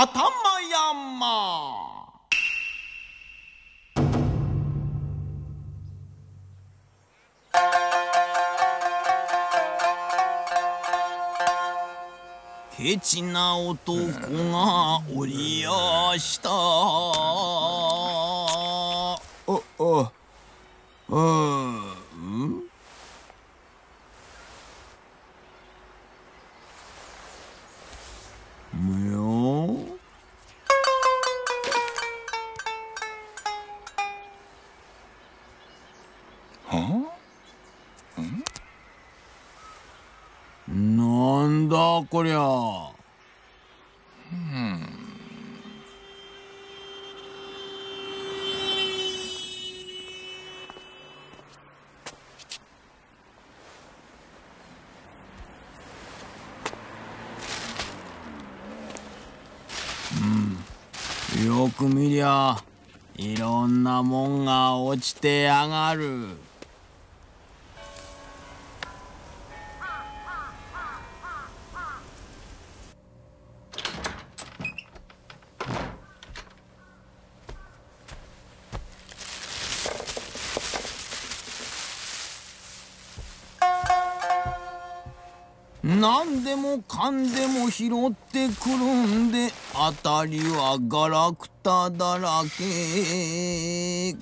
頭山。ケチな男がおりやした。ああうん？むよこりゃうんよく見りゃいろんなもんが落ちてやがる。何でもかんでも拾ってくるんで辺りはガラクタだらけ。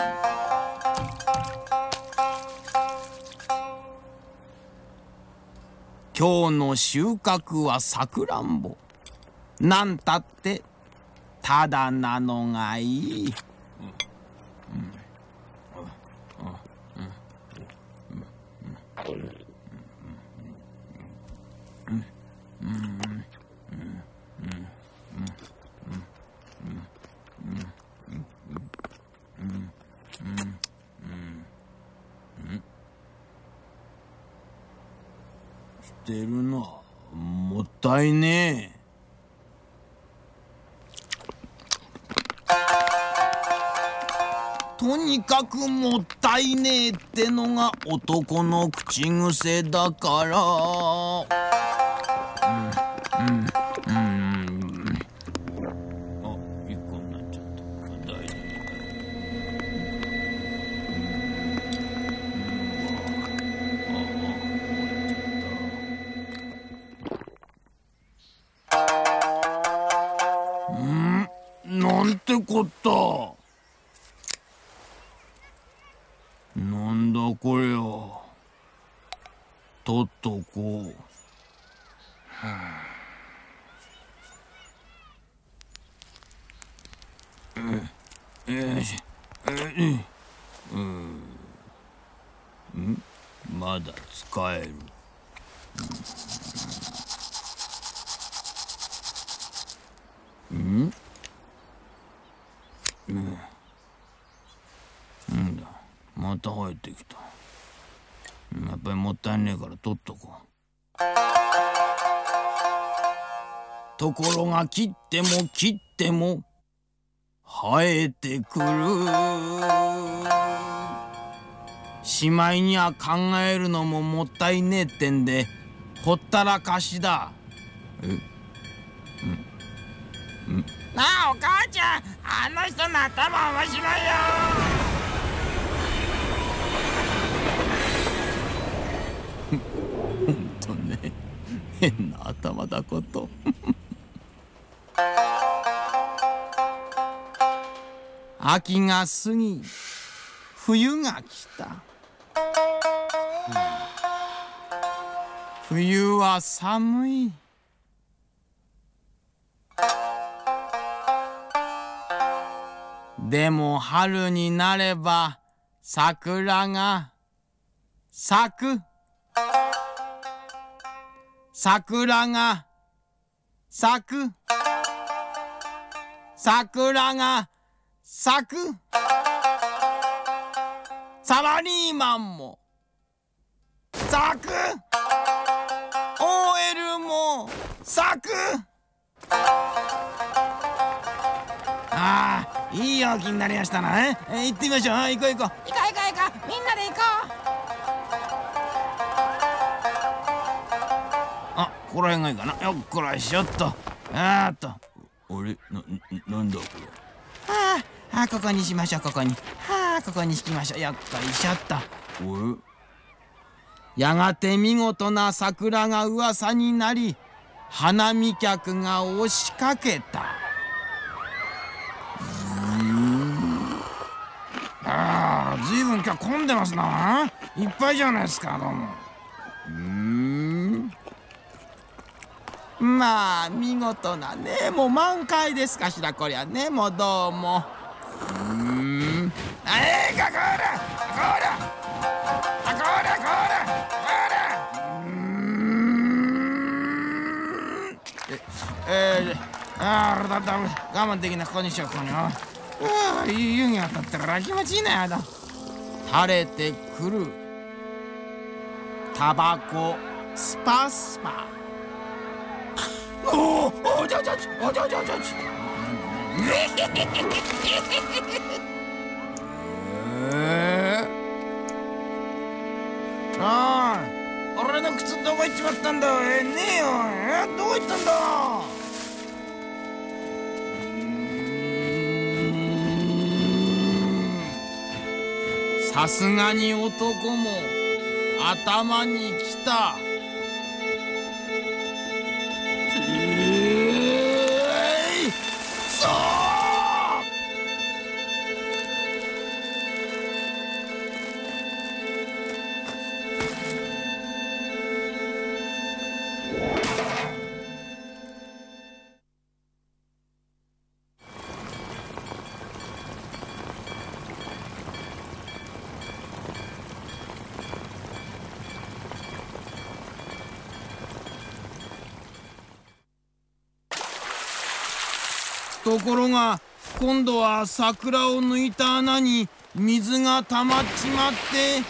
今日の収穫はさくらんぼ。なんたってただなのがいい。してるなもったいねえ。とにかくもったいねえってのが男の口癖だから。なっちゃった大丈夫かいなん。てこったなん。だこれよとっとこうえよしうん。うん。まだ使える。うん。うん。なんだ。また入ってきた。やっぱりもったいねえから取っとこう。ところが切っても切っても生えてくる。しまいには考えるのももったいねえってんでほったらかしだ。なあお母ちゃん。あの人の頭面白いよ。ほんとね。変な頭だこと秋が過ぎ冬が来た、冬は寒い。でも春になれば桜が咲く。桜が咲く。桜が咲くサラリーマンも咲く OL も咲くああいい陽気になりましたな。ええ行ってみましょう。行こう行こう。行こう行こう行こう。みんなで行こあここら辺がいいかな。よっこらしょっと。あーっと。あれななんだこれ。はあ、あここにしましょうここに。はあここに引きましょう。よっこいしょっとおやがて見事な桜が噂になり花見客が押しかけた。ああずいぶん今日混んでますな。いっぱいじゃないですかどうも。うん。まあ見事なねもう満開ですかしらこりゃね。もうどうもうんええかこらこらあこらこらこらうんええああだだ我慢できないここにしようここにああ湯気当たったら気持ちいいねあだ垂れてくるタバコスパスパおおおちょちょちおちょちょちょちえ行っちまったんだ。えねえよ。えどこ行ったんだ。さすがに男も頭にきた。ところが今度は桜を抜いた穴に水が溜まっちまって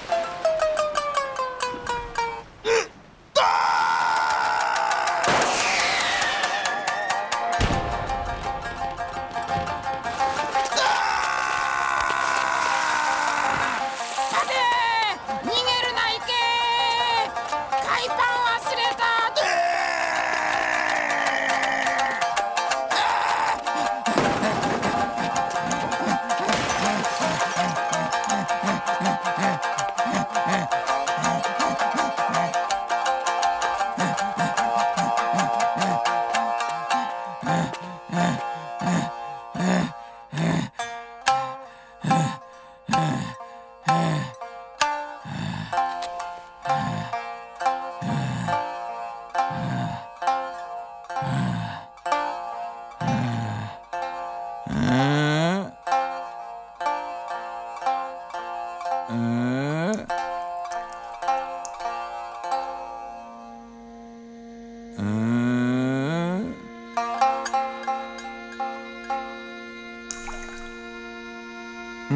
う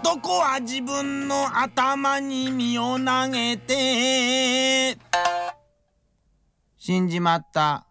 男は自分の頭に身を投げて死んじまった。